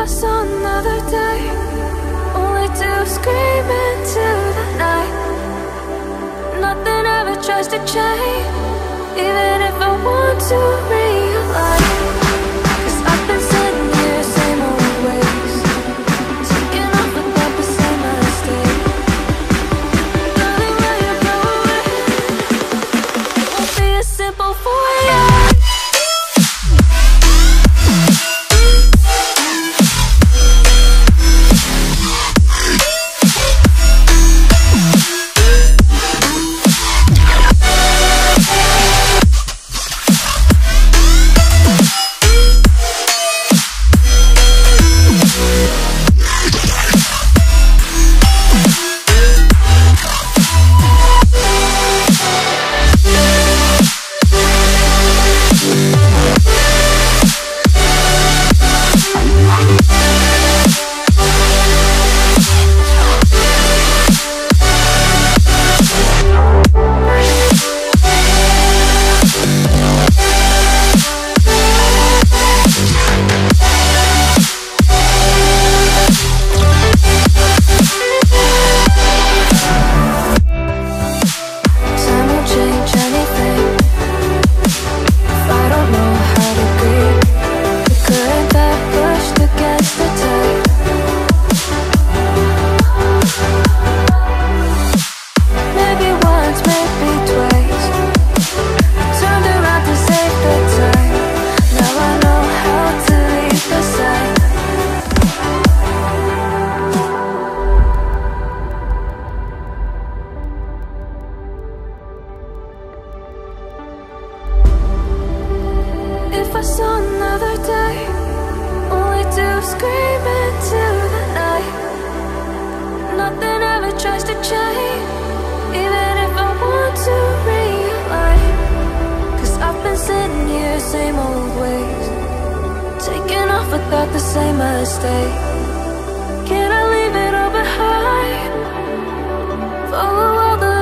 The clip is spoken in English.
I saw another day, only to scream into the night. Nothing ever tries to change, even if I want to. forgot the same mistake Can I leave it all behind? Follow all the